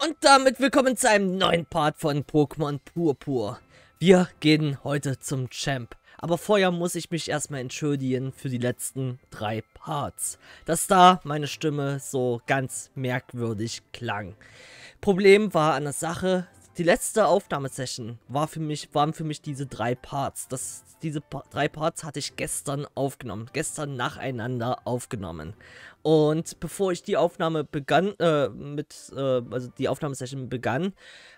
Und damit willkommen zu einem neuen Part von Pokémon Purpur. Wir gehen heute zum Champ. Aber vorher muss ich mich erstmal entschuldigen für die letzten drei Parts. Dass da meine Stimme so ganz merkwürdig klang. Problem war an der Sache, die letzte Aufnahmesession war für mich, waren für mich diese drei Parts. Das, diese pa drei Parts hatte ich gestern aufgenommen. Gestern nacheinander aufgenommen. Und bevor ich die Aufnahme begann, äh, mit, äh, also die Aufnahmesession begann,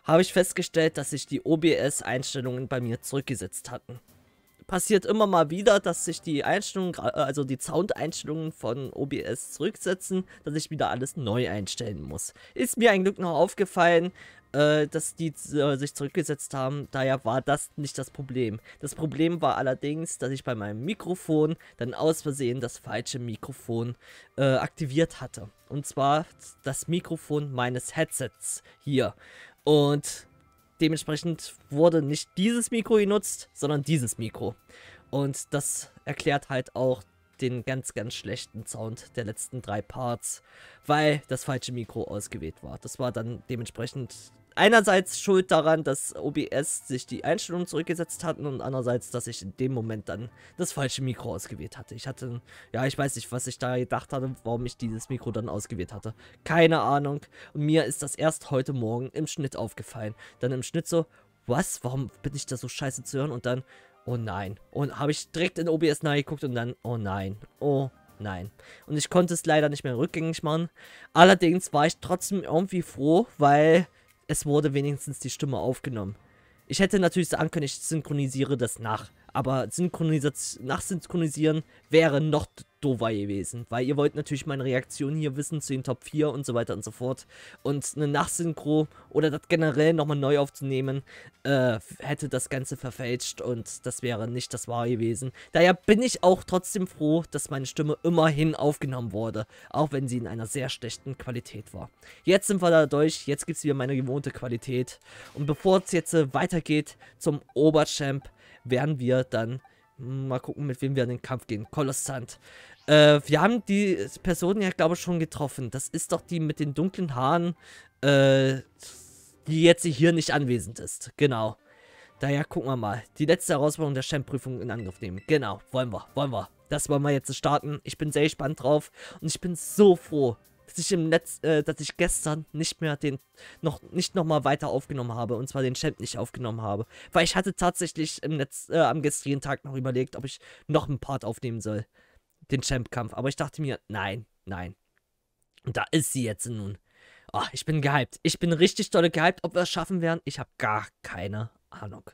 habe ich festgestellt, dass sich die OBS-Einstellungen bei mir zurückgesetzt hatten passiert immer mal wieder, dass sich die Einstellungen, äh, also die Sound-Einstellungen von OBS zurücksetzen, dass ich wieder alles neu einstellen muss. Ist mir ein Glück noch aufgefallen, äh, dass die äh, sich zurückgesetzt haben. Daher war das nicht das Problem. Das Problem war allerdings, dass ich bei meinem Mikrofon dann aus Versehen das falsche Mikrofon äh, aktiviert hatte. Und zwar das Mikrofon meines Headsets hier. Und dementsprechend wurde nicht dieses Mikro genutzt, sondern dieses Mikro. Und das erklärt halt auch den ganz, ganz schlechten Sound der letzten drei Parts, weil das falsche Mikro ausgewählt war. Das war dann dementsprechend einerseits schuld daran, dass OBS sich die Einstellungen zurückgesetzt hatten und andererseits, dass ich in dem Moment dann das falsche Mikro ausgewählt hatte. Ich hatte, ja, ich weiß nicht, was ich da gedacht hatte, warum ich dieses Mikro dann ausgewählt hatte. Keine Ahnung. Und mir ist das erst heute Morgen im Schnitt aufgefallen. Dann im Schnitt so, was? Warum bin ich da so scheiße zu hören? Und dann, oh nein. Und habe ich direkt in OBS nachgeguckt und dann, oh nein. Oh Nein. Und ich konnte es leider nicht mehr rückgängig machen. Allerdings war ich trotzdem irgendwie froh, weil es wurde wenigstens die Stimme aufgenommen. Ich hätte natürlich sagen können, ich synchronisiere das nach. Aber nachsynchronisieren wäre noch doofer gewesen. Weil ihr wollt natürlich meine Reaktion hier wissen zu den Top 4 und so weiter und so fort. Und eine Nachsynchro oder das generell nochmal neu aufzunehmen, äh, hätte das Ganze verfälscht und das wäre nicht das wahre gewesen. Daher bin ich auch trotzdem froh, dass meine Stimme immerhin aufgenommen wurde. Auch wenn sie in einer sehr schlechten Qualität war. Jetzt sind wir da durch, jetzt gibt es wieder meine gewohnte Qualität. Und bevor es jetzt äh, weitergeht zum Oberchamp, werden wir dann mal gucken, mit wem wir in den Kampf gehen. Kolossant. Äh, wir haben die Person ja, glaube ich, schon getroffen. Das ist doch die mit den dunklen Haaren, äh, die jetzt hier nicht anwesend ist. Genau. Daher gucken wir mal. Die letzte Herausforderung der Champ-Prüfung in Angriff nehmen. Genau, wollen wir, wollen wir. Das wollen wir jetzt starten. Ich bin sehr gespannt drauf. Und ich bin so froh, dass ich im Netz, äh, dass ich gestern nicht mehr den, noch, nicht nochmal weiter aufgenommen habe. Und zwar den Champ nicht aufgenommen habe. Weil ich hatte tatsächlich im Netz, äh, am gestrigen Tag noch überlegt, ob ich noch einen Part aufnehmen soll. Den Champ-Kampf. Aber ich dachte mir, nein, nein. Und da ist sie jetzt nun. Oh, ich bin gehypt. Ich bin richtig dolle gehypt. Ob wir es schaffen werden, ich habe gar keine Ahnung.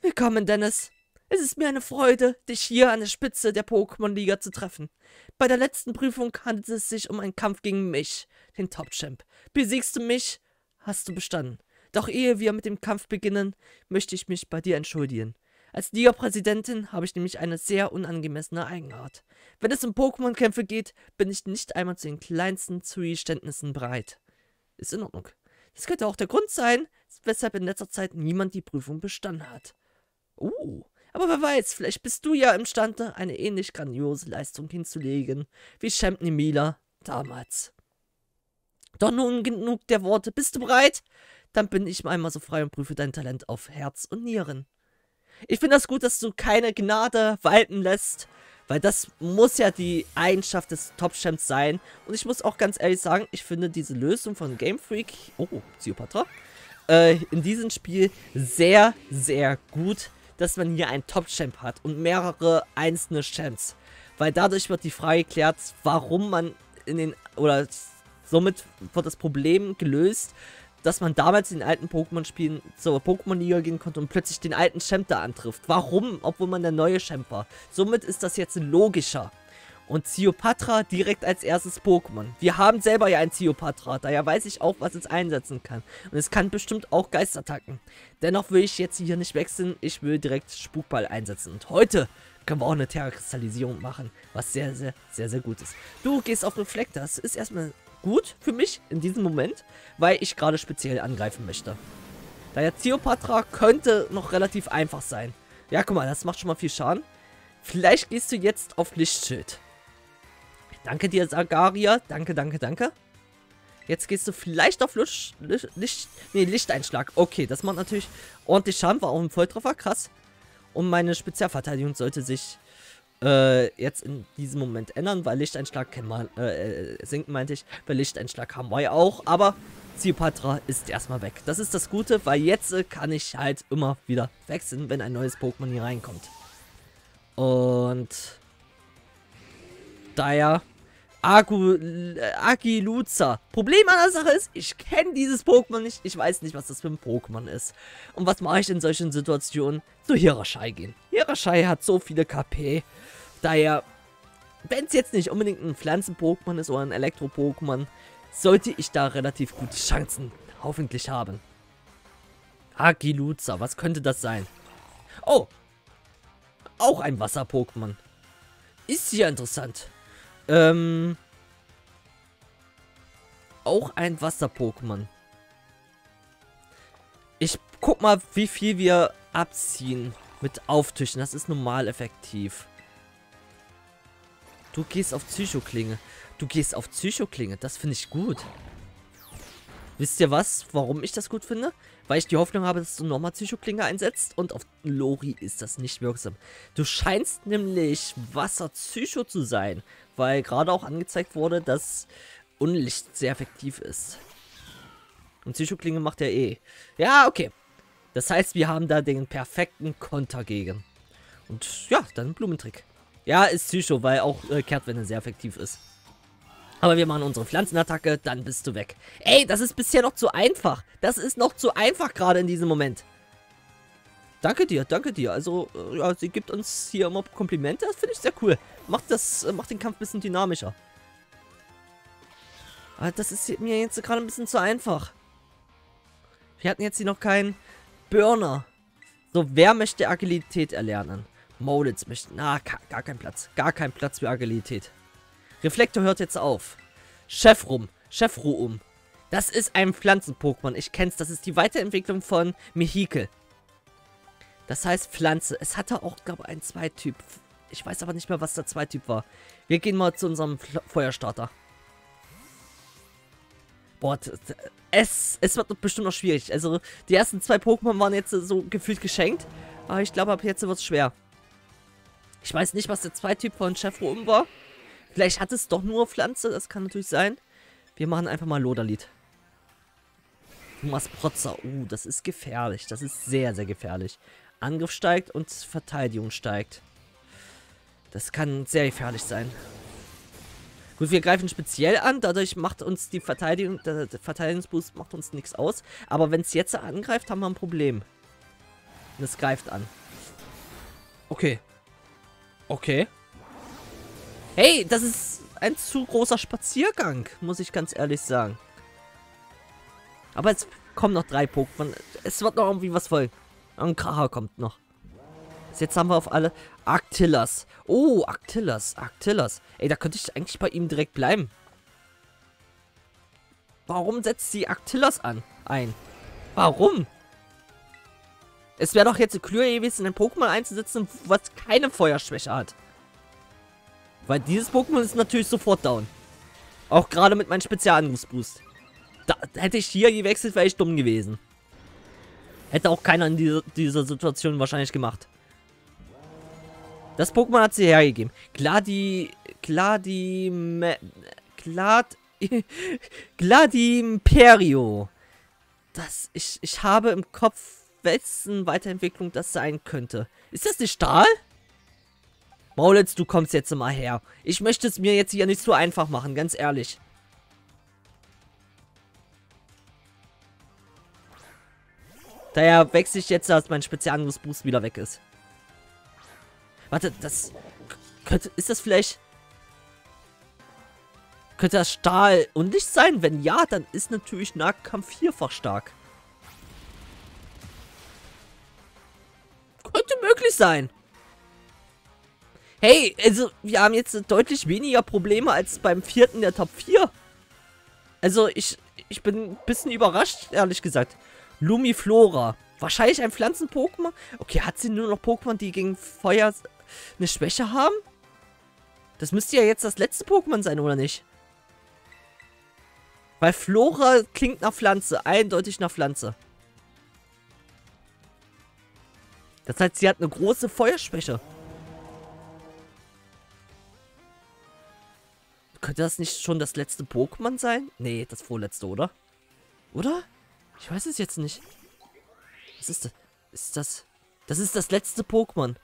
Willkommen, Dennis. Es ist mir eine Freude, dich hier an der Spitze der Pokémon-Liga zu treffen. Bei der letzten Prüfung handelt es sich um einen Kampf gegen mich, den Top-Champ. Besiegst du mich, hast du bestanden. Doch ehe wir mit dem Kampf beginnen, möchte ich mich bei dir entschuldigen. Als Liga-Präsidentin habe ich nämlich eine sehr unangemessene Eigenart. Wenn es um Pokémon-Kämpfe geht, bin ich nicht einmal zu den kleinsten Zugeständnissen bereit. Ist in Ordnung. Das könnte auch der Grund sein, weshalb in letzter Zeit niemand die Prüfung bestanden hat. Uh, aber wer weiß, vielleicht bist du ja imstande, eine ähnlich grandiose Leistung hinzulegen, wie Champney Mila damals. Doch nun genug der Worte. Bist du bereit? Dann bin ich einmal so frei und prüfe dein Talent auf Herz und Nieren. Ich finde das gut, dass du keine Gnade walten lässt, weil das muss ja die Eigenschaft des Top-Champs sein. Und ich muss auch ganz ehrlich sagen, ich finde diese Lösung von Game Freak, oh, Ziopatra, äh, in diesem Spiel sehr, sehr gut dass man hier einen Top-Champ hat und mehrere einzelne Champs. Weil dadurch wird die Frage geklärt, warum man in den, oder somit wird das Problem gelöst, dass man damals in den alten Pokémon-Spielen zur Pokémon-Liga gehen konnte und plötzlich den alten Champ da antrifft. Warum? Obwohl man der neue Champ war. Somit ist das jetzt logischer. Und Ziopatra direkt als erstes Pokémon. Wir haben selber ja ein Ziopatra, daher weiß ich auch, was es einsetzen kann. Und es kann bestimmt auch Geistattacken. Dennoch will ich jetzt hier nicht wechseln, ich will direkt Spukball einsetzen. Und heute können wir auch eine Terra-Kristallisierung machen, was sehr, sehr, sehr, sehr gut ist. Du gehst auf Reflekt, das ist erstmal gut für mich in diesem Moment, weil ich gerade speziell angreifen möchte. Daher Ziopatra könnte noch relativ einfach sein. Ja, guck mal, das macht schon mal viel Schaden. Vielleicht gehst du jetzt auf Lichtschild. Danke dir, Sagaria. Danke, danke, danke. Jetzt gehst du vielleicht auf Licht, Licht, nee, Lichteinschlag. Okay, das macht natürlich ordentlich Schaden. War auch ein Volltreffer, krass. Und meine Spezialverteidigung sollte sich äh, jetzt in diesem Moment ändern, weil Lichteinschlag kann man, äh, äh, sinken meinte ich, weil Lichteinschlag haben wir ja auch, aber Ziopatra ist erstmal weg. Das ist das Gute, weil jetzt äh, kann ich halt immer wieder wechseln, wenn ein neues Pokémon hier reinkommt. Und daher Agu, äh. Problem an der Sache ist, ich kenne dieses Pokémon nicht. Ich weiß nicht, was das für ein Pokémon ist. Und was mache ich in solchen Situationen? Zu Hirashai gehen. Hirashai hat so viele KP. Daher, wenn es jetzt nicht unbedingt ein Pflanzen-Pokémon ist oder ein Elektro-Pokémon, sollte ich da relativ gute Chancen hoffentlich haben. Agiluza, was könnte das sein? Oh, auch ein Wasser-Pokémon. Ist ja interessant. Ähm. Auch ein Wasser-Pokémon. Ich guck mal, wie viel wir abziehen mit Auftischen. Das ist normal effektiv. Du gehst auf Psychoklinge. Du gehst auf Psychoklinge. Das finde ich gut. Wisst ihr was, warum ich das gut finde? Weil ich die Hoffnung habe, dass du nochmal Psychoklinge einsetzt und auf Lori ist das nicht wirksam. Du scheinst nämlich Wasser-Psycho zu sein, weil gerade auch angezeigt wurde, dass Unlicht sehr effektiv ist. Und Psychoklinge macht er eh. Ja, okay. Das heißt, wir haben da den perfekten Konter gegen. Und ja, dann Blumentrick. Ja, ist Psycho, weil auch äh, Kehrtwende sehr effektiv ist. Aber wir machen unsere Pflanzenattacke, dann bist du weg. Ey, das ist bisher noch zu einfach. Das ist noch zu einfach gerade in diesem Moment. Danke dir, danke dir. Also, äh, ja, sie gibt uns hier immer Komplimente. Das finde ich sehr cool. Macht, das, äh, macht den Kampf ein bisschen dynamischer. Aber das ist mir jetzt gerade ein bisschen zu einfach. Wir hatten jetzt hier noch keinen Burner. So, wer möchte Agilität erlernen? Molitz möchte... Na, gar kein Platz. Gar kein Platz für Agilität. Reflektor hört jetzt auf. Chefrum. Chefruum. Das ist ein Pflanzen-Pokémon. Ich kenn's. Das ist die Weiterentwicklung von Mehikel. Das heißt Pflanze. Es hatte auch, glaube ich, einen Zweityp. Ich weiß aber nicht mehr, was der Zweityp war. Wir gehen mal zu unserem Feuerstarter. Boah, es, es wird bestimmt noch schwierig. Also, die ersten zwei Pokémon waren jetzt so gefühlt geschenkt. Aber ich glaube, ab jetzt wird es schwer. Ich weiß nicht, was der Zweityp von Chefruum war. Vielleicht hat es doch nur Pflanze, das kann natürlich sein. Wir machen einfach mal Loderlied. Thomas Protzer, uh, das ist gefährlich. Das ist sehr, sehr gefährlich. Angriff steigt und Verteidigung steigt. Das kann sehr gefährlich sein. Gut, wir greifen speziell an, dadurch macht uns die Verteidigung, der, Verteidigungsboost macht uns nichts aus. Aber wenn es jetzt angreift, haben wir ein Problem. Und es greift an. Okay. Okay. Hey, das ist ein zu großer Spaziergang, muss ich ganz ehrlich sagen. Aber jetzt kommen noch drei Pokémon. Es wird noch irgendwie was folgen. Ein Kracher kommt noch. Jetzt haben wir auf alle Arctillas. Oh, Arctillas, Arctillas. Ey, da könnte ich eigentlich bei ihm direkt bleiben. Warum setzt sie Arctillas an? Ein. Warum? Es wäre doch jetzt klüger gewesen, ein Pokémon einzusetzen, was keine Feuerschwäche hat. Weil dieses Pokémon ist natürlich sofort down. Auch gerade mit meinem Spezialangriffsboost. Da hätte ich hier gewechselt, wäre ich dumm gewesen. Hätte auch keiner in dieser, dieser Situation wahrscheinlich gemacht. Das Pokémon hat sie hergegeben. Gladi... Gladi... Glad... Gladimperio. Das... Ich, ich habe im Kopf, wessen Weiterentwicklung das sein könnte. Ist das nicht Stahl? Maulitz, du kommst jetzt mal her. Ich möchte es mir jetzt hier nicht so einfach machen, ganz ehrlich. Daher wechsle ich jetzt, dass mein Spezialangriffsboost wieder weg ist. Warte, das... Könnte, ist das vielleicht... Könnte das Stahl undicht sein? Wenn ja, dann ist natürlich Nahkampf vierfach stark. Könnte möglich sein. Hey, also wir haben jetzt deutlich weniger Probleme als beim vierten der Top 4. Also ich, ich bin ein bisschen überrascht, ehrlich gesagt. Lumiflora. Wahrscheinlich ein Pflanzen-Pokémon. Okay, hat sie nur noch Pokémon, die gegen Feuer eine Schwäche haben? Das müsste ja jetzt das letzte Pokémon sein, oder nicht? Weil Flora klingt nach Pflanze. Eindeutig nach Pflanze. Das heißt, sie hat eine große Feuerschwäche. Könnte das nicht schon das letzte Pokémon sein? Nee, das vorletzte, oder? Oder? Ich weiß es jetzt nicht. Was ist das? Ist das... Das ist das letzte Pokémon.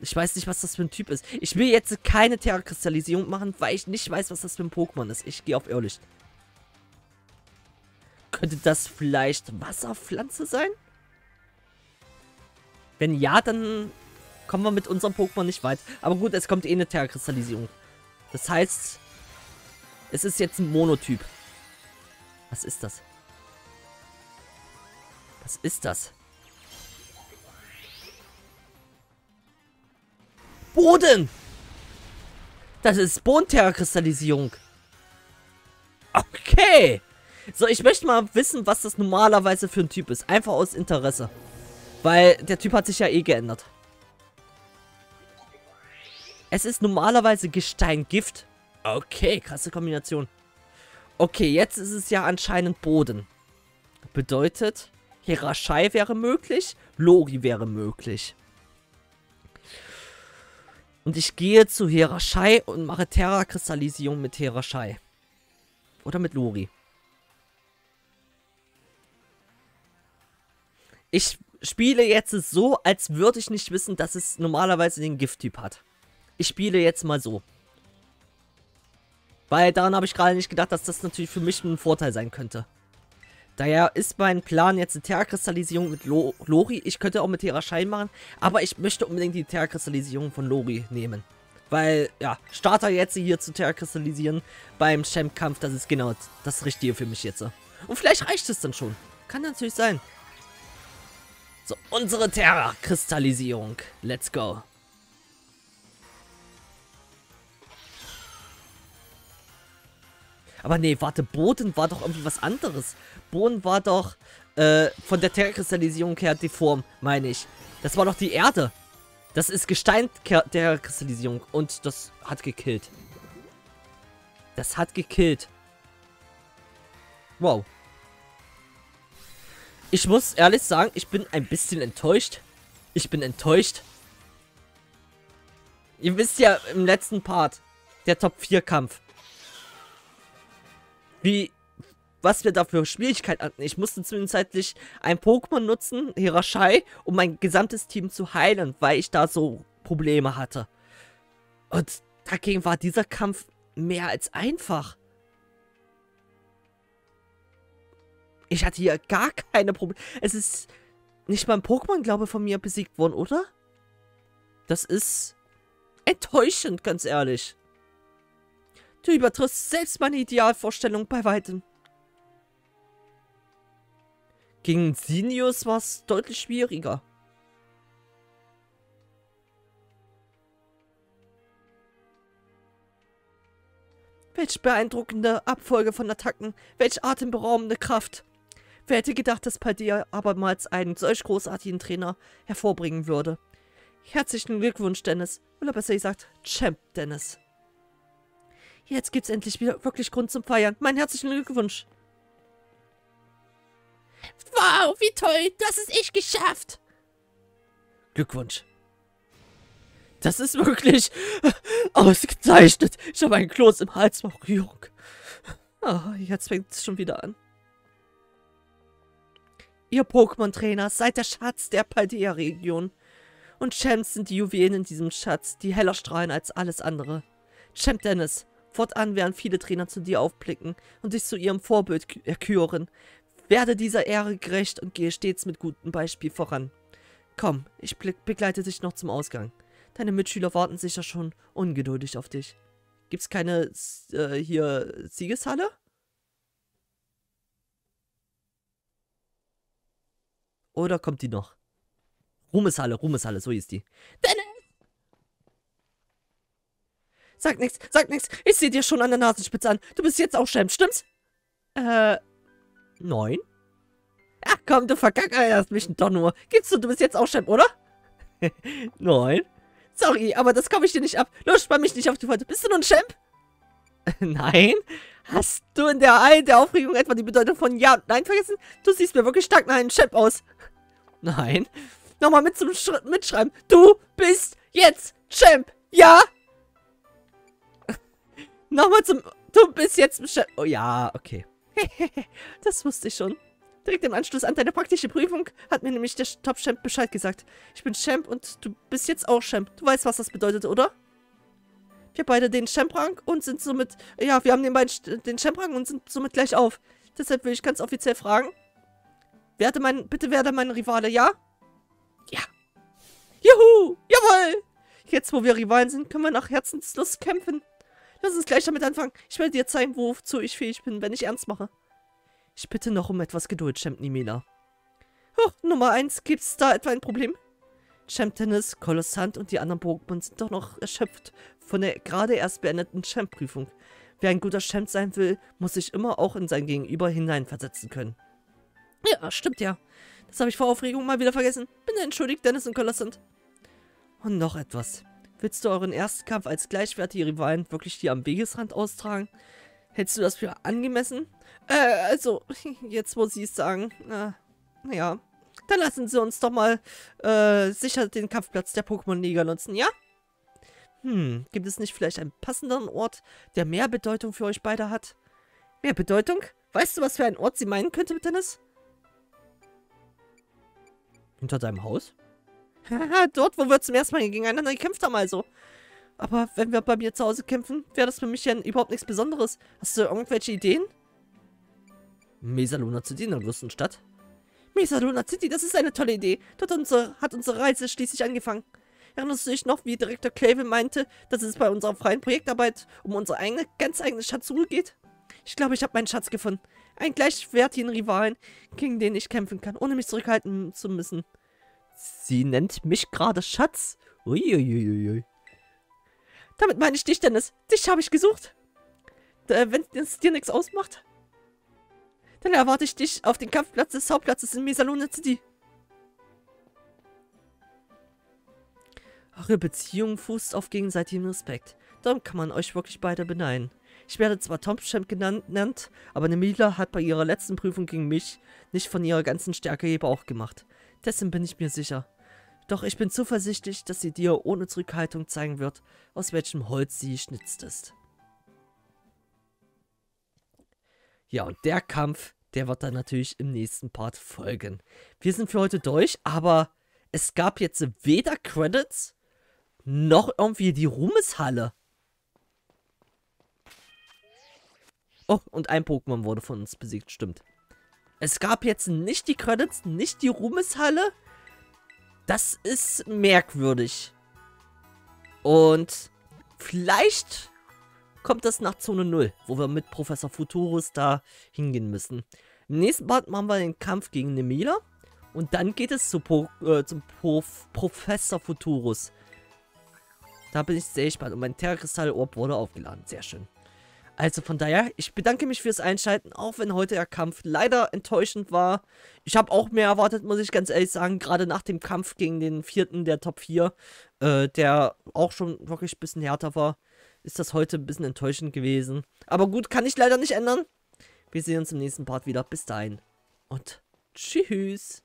Ich weiß nicht, was das für ein Typ ist. Ich will jetzt keine Terra-Kristallisierung machen, weil ich nicht weiß, was das für ein Pokémon ist. Ich gehe auf Irrlicht. Könnte das vielleicht Wasserpflanze sein? Wenn ja, dann kommen wir mit unserem Pokémon nicht weit. Aber gut, es kommt eh eine Terra-Kristallisierung. Das heißt, es ist jetzt ein Monotyp. Was ist das? Was ist das? Boden! Das ist Bodenterra-Kristallisierung. Okay. So, ich möchte mal wissen, was das normalerweise für ein Typ ist. Einfach aus Interesse. Weil der Typ hat sich ja eh geändert. Es ist normalerweise Gesteingift. Okay, krasse Kombination. Okay, jetzt ist es ja anscheinend Boden. Bedeutet, Heraschei wäre möglich, Lori wäre möglich. Und ich gehe zu Heraschei und mache Terra-Kristallisierung mit Heraschei. Oder mit Lori. Ich spiele jetzt so, als würde ich nicht wissen, dass es normalerweise den Gifttyp hat. Ich spiele jetzt mal so. Weil daran habe ich gerade nicht gedacht, dass das natürlich für mich ein Vorteil sein könnte. Daher ist mein Plan jetzt eine Terra-Kristallisierung mit Lo Lori. Ich könnte auch mit Terra-Shine machen, aber ich möchte unbedingt die Terra-Kristallisierung von Lori nehmen. Weil, ja, Starter jetzt hier zu Terra-Kristallisieren beim Champ-Kampf, das ist genau das Richtige für mich jetzt. Und vielleicht reicht es dann schon. Kann natürlich sein. So, unsere Terra-Kristallisierung. Let's go. Aber nee, warte, Boden war doch irgendwie was anderes. Boden war doch äh, von der Terrakristallisierung her deform, meine ich. Das war doch die Erde. Das ist Gestein der Kristallisierung und das hat gekillt. Das hat gekillt. Wow. Ich muss ehrlich sagen, ich bin ein bisschen enttäuscht. Ich bin enttäuscht. Ihr wisst ja im letzten Part, der Top 4 Kampf wie, was wir da für Schwierigkeiten hatten. Ich musste zwischenzeitlich ein Pokémon nutzen, Hirashai, um mein gesamtes Team zu heilen, weil ich da so Probleme hatte. Und dagegen war dieser Kampf mehr als einfach. Ich hatte hier gar keine Probleme. Es ist nicht mal ein Pokémon, glaube ich, von mir besiegt worden, oder? Das ist enttäuschend, ganz ehrlich. Du übertriffst selbst meine Idealvorstellung bei weitem. Gegen Sinius war es deutlich schwieriger. Welch beeindruckende Abfolge von Attacken, welch atemberaubende Kraft. Wer hätte gedacht, dass Paldea abermals einen solch großartigen Trainer hervorbringen würde. Herzlichen Glückwunsch, Dennis. Oder besser gesagt, Champ Dennis. Jetzt gibt's endlich wieder wirklich Grund zum Feiern. Mein herzlichen Glückwunsch. Wow, wie toll. Das ist ich geschafft. Glückwunsch. Das ist wirklich ausgezeichnet. Ich habe ein Kloß im Hals vor Rührung. Oh, jetzt fängt es schon wieder an. Ihr Pokémon-Trainer seid der Schatz der Paldea-Region. Und Champs sind die Juwelen in diesem Schatz, die heller strahlen als alles andere. Champ Dennis, Fortan werden viele Trainer zu dir aufblicken und dich zu ihrem Vorbild erküren. Werde dieser Ehre gerecht und gehe stets mit gutem Beispiel voran. Komm, ich begleite dich noch zum Ausgang. Deine Mitschüler warten sicher schon ungeduldig auf dich. Gibt's keine, äh, hier, Siegeshalle? Oder kommt die noch? Ruhmeshalle, Ruhmeshalle, so hieß die. Deine Sag nichts, sag nichts. Ich sehe dir schon an der Nasenspitze an. Du bist jetzt auch Champ, stimmt's? Äh, neun? Ach komm, du Verkacker, hast mich doch nur. Gibst du, du bist jetzt auch Champ, oder? neun? Sorry, aber das komme ich dir nicht ab. Los, spann mich nicht auf die Folter. Bist du nun Champ? Nein? Hast du in der Ei der Aufregung etwa die Bedeutung von Ja und Nein vergessen? Du siehst mir wirklich stark nach einem Champ aus. Nein. Nochmal mit zum Sch Mitschreiben. Du bist jetzt Champ. Ja? Nochmal zum... Du bist jetzt Champ. Oh ja, okay. das wusste ich schon. Direkt im Anschluss an deine praktische Prüfung hat mir nämlich der Top-Champ Bescheid gesagt. Ich bin Champ und du bist jetzt auch Champ. Du weißt, was das bedeutet, oder? Wir beide den Champ-Rang und sind somit... Ja, wir haben den beiden den Champ-Rang und sind somit gleich auf. Deshalb will ich ganz offiziell fragen. Werde mein... Bitte werde mein Rivale, ja? Ja. Juhu! Jawohl! Jetzt, wo wir Rivalen sind, können wir nach Herzenslust kämpfen. Lass uns gleich damit anfangen. Ich werde dir zeigen, wozu ich fähig bin, wenn ich ernst mache. Ich bitte noch um etwas Geduld, Champ Nimila. Oh, Nummer 1, gibt's da etwa ein Problem? Champ Tennis, Kolossant und die anderen Pokémon sind doch noch erschöpft von der gerade erst beendeten Champ-Prüfung. Wer ein guter Champ sein will, muss sich immer auch in sein Gegenüber hineinversetzen können. Ja, stimmt ja. Das habe ich vor Aufregung mal wieder vergessen. Bin entschuldigt, Dennis und Kolossant. Und noch etwas. Willst du euren ersten Kampf als gleichwertige Rivalen wirklich hier am Wegesrand austragen? Hältst du das für angemessen? Äh, also, jetzt sie es sagen, äh, naja. Dann lassen sie uns doch mal äh, sicher den Kampfplatz der Pokémon-Liga nutzen, ja? Hm, gibt es nicht vielleicht einen passenderen Ort, der mehr Bedeutung für euch beide hat? Mehr Bedeutung? Weißt du, was für ein Ort sie meinen könnte Dennis? Hinter deinem Haus? Haha, dort, wo wir zum ersten Mal gegeneinander gekämpft haben also. Aber wenn wir bei mir zu Hause kämpfen, wäre das für mich ja überhaupt nichts Besonderes. Hast du irgendwelche Ideen? Mesaluna City in der größten Stadt? Mesaluna City, das ist eine tolle Idee. Dort unsere, hat unsere Reise schließlich angefangen. Erinnerst du dich noch, wie Direktor Clavel meinte, dass es bei unserer freien Projektarbeit um unsere eigene, ganz eigene Schatzsuche geht? Ich glaube, ich habe meinen Schatz gefunden. Einen gleichwertigen Rivalen, gegen den ich kämpfen kann, ohne mich zurückhalten zu müssen. Sie nennt mich gerade Schatz? Uiuiuiui. Damit meine ich dich, Dennis. Dich habe ich gesucht. Wenn es dir nichts ausmacht, dann erwarte ich dich auf den Kampfplatz des Hauptplatzes in Mesalone City. Eure Beziehung fußt auf gegenseitigem Respekt. Darum kann man euch wirklich beide beneiden. Ich werde zwar Tomchamp genannt, aber Nemila hat bei ihrer letzten Prüfung gegen mich nicht von ihrer ganzen Stärke Gebrauch gemacht. Dessen bin ich mir sicher. Doch ich bin zuversichtlich, dass sie dir ohne Zurückhaltung zeigen wird, aus welchem Holz sie schnitzt ist. Ja, und der Kampf, der wird dann natürlich im nächsten Part folgen. Wir sind für heute durch, aber es gab jetzt weder Credits, noch irgendwie die Ruhmeshalle. Oh, und ein Pokémon wurde von uns besiegt, stimmt. Es gab jetzt nicht die Credits, nicht die Ruhmeshalle, das ist merkwürdig. Und vielleicht kommt das nach Zone 0, wo wir mit Professor Futurus da hingehen müssen. Im nächsten Part machen wir den Kampf gegen Nemila. Und dann geht es zu po äh, zum Prof Professor Futurus. Da bin ich sehr gespannt. Und mein Terrakristall-Orb wurde aufgeladen. Sehr schön. Also von daher, ich bedanke mich fürs Einschalten, auch wenn heute der Kampf leider enttäuschend war. Ich habe auch mehr erwartet, muss ich ganz ehrlich sagen, gerade nach dem Kampf gegen den vierten der Top 4, äh, der auch schon wirklich ein bisschen härter war, ist das heute ein bisschen enttäuschend gewesen. Aber gut, kann ich leider nicht ändern. Wir sehen uns im nächsten Part wieder. Bis dahin und tschüss.